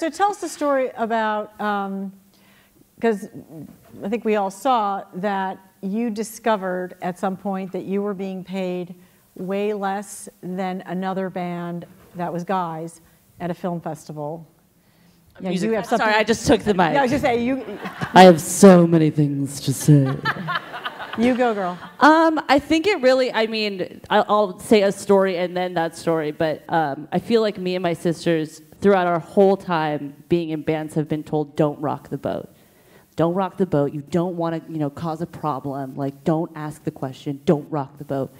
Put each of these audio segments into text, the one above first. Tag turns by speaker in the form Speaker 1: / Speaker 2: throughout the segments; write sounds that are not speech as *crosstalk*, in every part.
Speaker 1: So tell us the story about, because I think we all saw that you discovered at some point that you were being paid way less than another band that was guys at a film festival. Yeah,
Speaker 2: Music-
Speaker 1: you have
Speaker 2: Sorry, I just took the mic.
Speaker 1: Yeah, I was just saying, you,
Speaker 2: I have so many things to say. *laughs*
Speaker 1: you go, girl.
Speaker 2: Um, I think it really. I mean, I'll, I'll say a story and then that story, but um, I feel like me and my sisters, throughout our whole time being in bands, have been told, "Don't rock the boat. Don't rock the boat. You don't want to, you know, cause a problem. Like, don't ask the question. Don't rock the boat."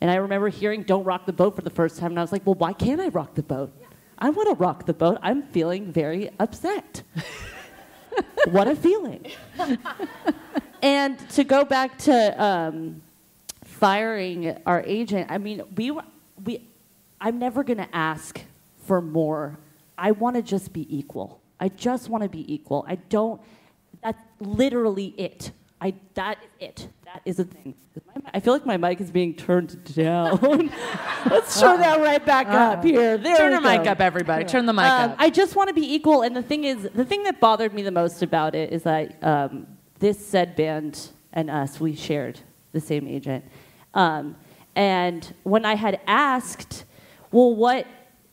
Speaker 2: And I remember hearing "Don't rock the boat" for the first time, and I was like, "Well, why can't I rock the boat? I want to rock the boat. I'm feeling very upset. *laughs* what a feeling." *laughs* And to go back to um, firing our agent, I mean, we, we, I'm never going to ask for more. I want to just be equal. I just want to be equal. I don't, that's literally it. I, that is it. That is a thing. My- I feel like my mic is being turned down. *laughs* Let's turn that right back up here. There
Speaker 3: Turn the mic up, everybody. Turn the mic
Speaker 2: Um,
Speaker 3: up.
Speaker 2: I just want to be equal, and the thing is, the thing that bothered me the most about it is that um, this said band and us, we shared the same agent. Um, and when I had asked, well, what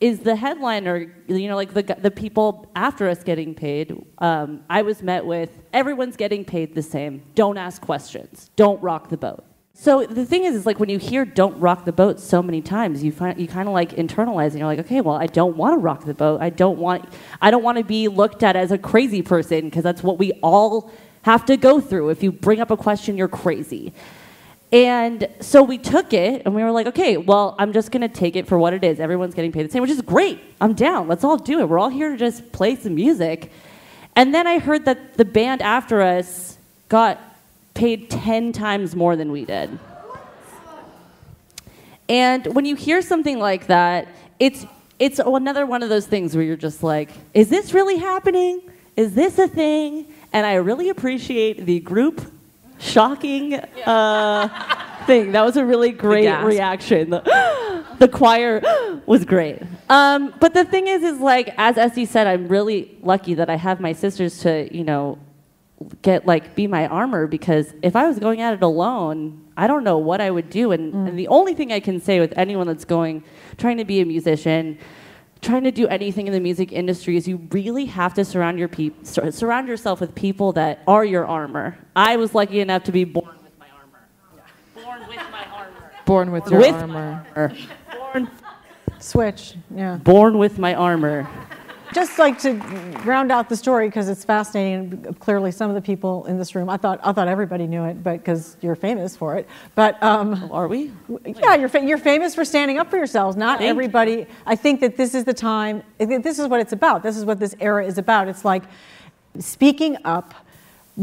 Speaker 2: is the headliner? You know, like the the people after us getting paid. Um, I was met with everyone's getting paid the same. Don't ask questions. Don't rock the boat. So the thing is, is like when you hear "don't rock the boat" so many times, you find you kind of like internalize, and you're like, okay, well, I don't want to rock the boat. I don't want, I don't want to be looked at as a crazy person because that's what we all have to go through. If you bring up a question, you're crazy. And so we took it and we were like, okay, well, I'm just going to take it for what it is. Everyone's getting paid the same, which is great. I'm down. Let's all do it. We're all here to just play some music. And then I heard that the band after us got paid 10 times more than we did. And when you hear something like that, it's it's another one of those things where you're just like, is this really happening? Is this a thing? And I really appreciate the group shocking uh, thing. That was a really great
Speaker 3: gasp.
Speaker 2: reaction. The, *gasps* the choir was great. Um, but the thing is, is like as Este said, I'm really lucky that I have my sisters to, you know, get like be my armor because if I was going at it alone, I don't know what I would do. And, and the only thing I can say with anyone that's going, trying to be a musician, trying to do anything in the music industry is you really have to surround your peop- sur- surround yourself with people that are your armor. I was lucky enough to be born with my armor. Born with my armor.
Speaker 3: Born with your
Speaker 2: with
Speaker 3: armor.
Speaker 2: my armor. Born,
Speaker 1: Switch, yeah.
Speaker 2: born with my armor.
Speaker 1: Just like to round out the story because it's fascinating. Clearly, some of the people in this room, I thought, I thought everybody knew it, but because you're famous for it. But um,
Speaker 2: Are we?
Speaker 1: yeah, you're, you're famous for standing up for yourselves. Not
Speaker 2: Thank you.
Speaker 1: everybody. I think that this is the time. This is what it's about. This is what this era is about. It's like speaking up,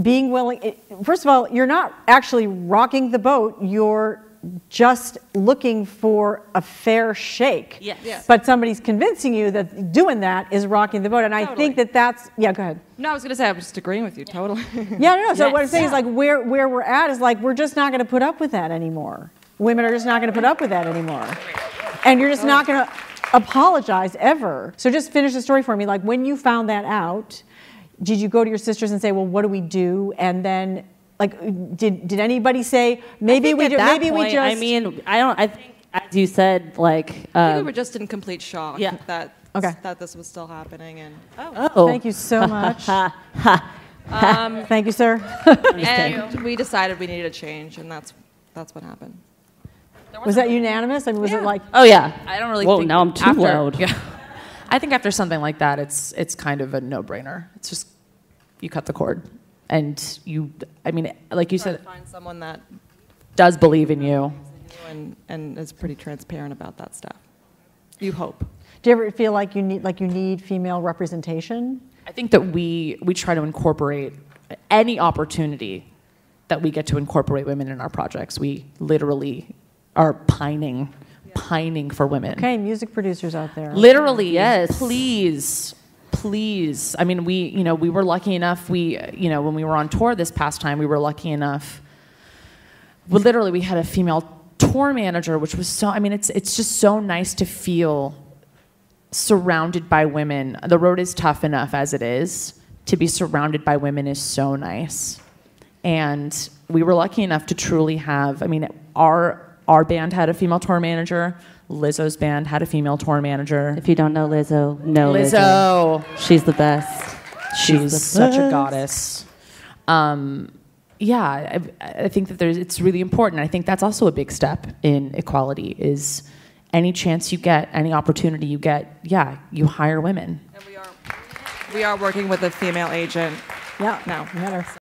Speaker 1: being willing. It, first of all, you're not actually rocking the boat. You're just looking for a fair shake.
Speaker 2: Yes. Yeah.
Speaker 1: But somebody's convincing you that doing that is rocking the boat, and I think that that's yeah. Go ahead.
Speaker 3: No, I was going to say, I'm just agreeing with you, totally.
Speaker 1: Yeah, no, no. So what I'm
Speaker 2: Yes.
Speaker 1: saying is like where where we're at is like we're just not going to put up with that anymore. Women are just not going to put up with that anymore, and you're just not going to apologize ever. So just finish the story for me. Like when you found that out, did you go to your sisters and say, "Well, what do we do?" And then like did did anybody say maybe we
Speaker 2: at
Speaker 1: do,
Speaker 2: that
Speaker 1: maybe we just
Speaker 2: I mean, I don't. I think, as you said, like.
Speaker 4: I think
Speaker 2: Um,
Speaker 4: we were just in complete shock
Speaker 2: Yeah.
Speaker 4: that
Speaker 1: Okay.
Speaker 4: that this was still happening, and
Speaker 2: oh.
Speaker 1: Thank you so *laughs* much.
Speaker 4: um, *laughs*
Speaker 1: Thank you, sir.
Speaker 4: and we decided we needed a change, and that's that's what happened.
Speaker 1: Was that unanimous? I mean, was it like
Speaker 2: Oh yeah.
Speaker 3: I don't really
Speaker 2: Whoa,
Speaker 3: think
Speaker 2: now I'm too
Speaker 3: after,
Speaker 2: loud.
Speaker 3: Yeah. *laughs* I think after something like that, it's it's kind of a no-brainer. It's just you cut the cord, and you. I mean, like you
Speaker 4: Try to
Speaker 3: said,
Speaker 4: find someone that
Speaker 3: does believe in you.
Speaker 4: and and is pretty transparent about that stuff. You hope.
Speaker 1: do you ever feel like you need like you need female representation?
Speaker 3: I think that we we try to incorporate any opportunity that we get to incorporate women in our projects. We literally are pining, pining for women.
Speaker 1: Okay, music producers out there.
Speaker 3: Literally,
Speaker 2: Yes.
Speaker 3: Please, please. I mean, we, you know, we were lucky enough. We, you know, when we were on tour this past time, we were lucky enough. Well, literally, we had a female tour manager, which was so. I mean, it's it's just so nice to feel surrounded by women. The road is tough enough as it is. To be surrounded by women is so nice. And we were lucky enough to truly have, I mean, our our band had a female tour manager. Lizzo's band had a female tour manager.
Speaker 2: If you don't know Lizzo, know Lizzo.
Speaker 3: Lizzo.
Speaker 2: She's the best.
Speaker 3: She's
Speaker 2: the
Speaker 3: such a goddess. Um, yeah, I, I think that there's it's really important. I think that's also a big step in equality is any chance you get, any opportunity you get, yeah, you hire women.
Speaker 4: And we are, we are working with a female agent
Speaker 1: Yeah.
Speaker 4: now.
Speaker 1: we had our-